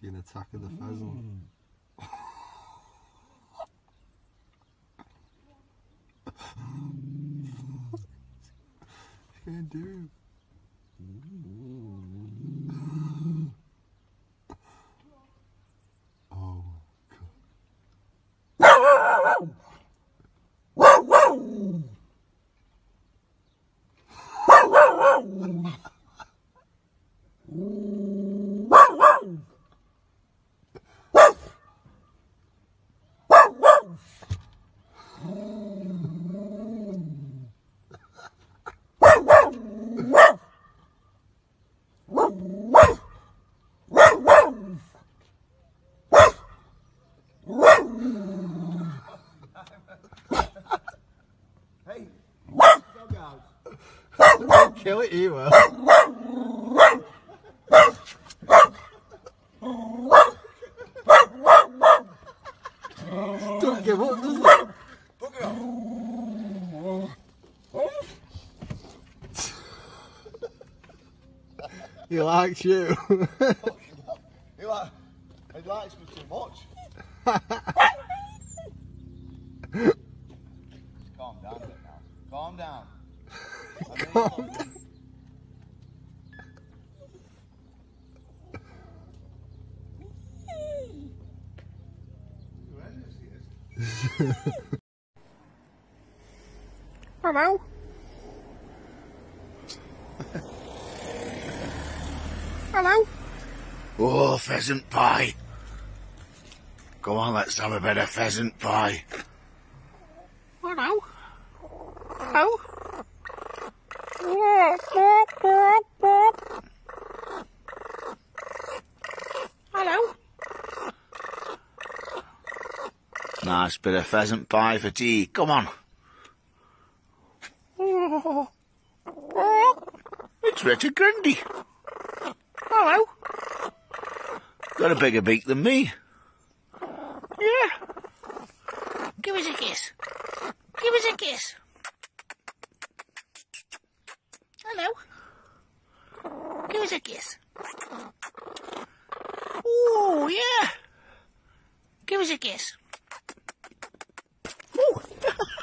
friggin' attack of the pheasant. Can't do. Oh, Hey, Kill it, you will. Don't give up, does it? Off. He likes you. He like, he likes me too much. Calm down a bit now. Calm down. I know you love me. Horrendous he is. Hello. Hello. Oh, pheasant pie. Go on, let's have a bit of pheasant pie. Hello. Hello. Hello. Nice bit of pheasant pie for tea. Come on. It's Richard Grundy. Hello. Got a bigger beak than me. Yeah. Give us a kiss. Give us a kiss. A kiss. Oh, yeah. Give us a kiss. Ooh.